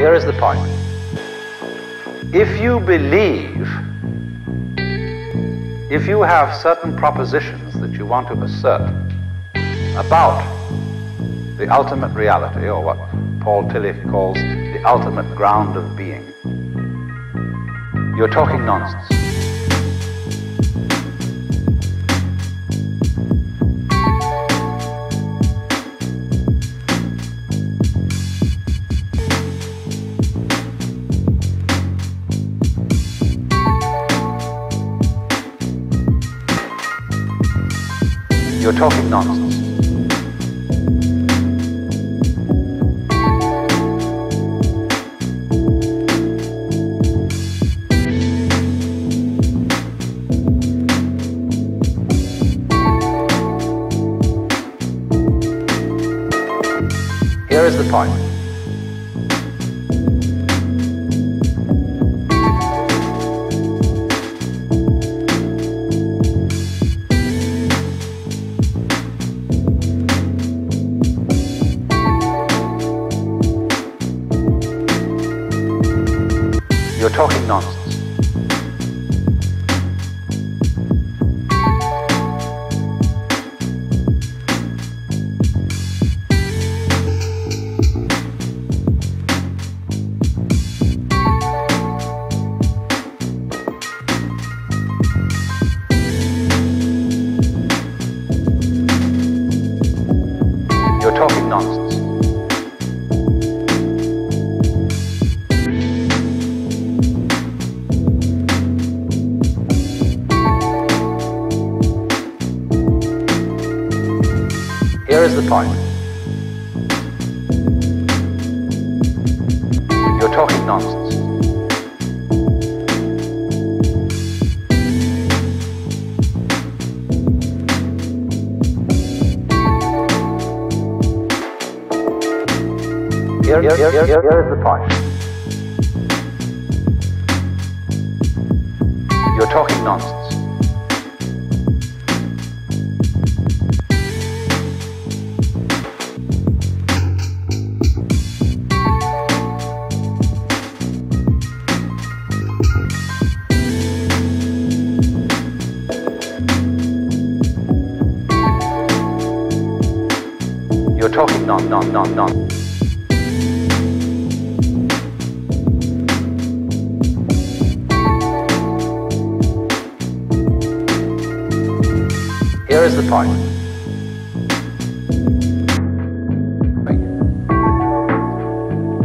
Here is the point. If you believe, if you have certain propositions that you want to assert about the ultimate reality, or what Paul Tillich calls the ultimate ground of being, you're talking nonsense. You're talking nonsense. Here is the point. You're talking nonsense. You're talking nonsense. Here is the point. You're talking nonsense. Here, here, here, here is the point. You're talking nonsense. You're talking non, non, non, non. Here is the point.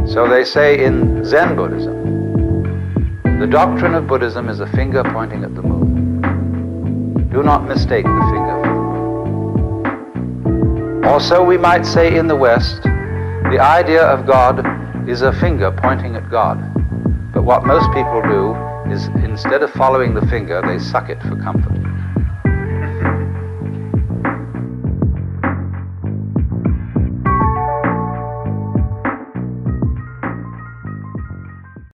So they say in Zen Buddhism, the doctrine of Buddhism is a finger pointing at the moon. Do not mistake the finger moon. Also, we might say in the West, the idea of God is a finger pointing at God. But what most people do is instead of following the finger, they suck it for comfort.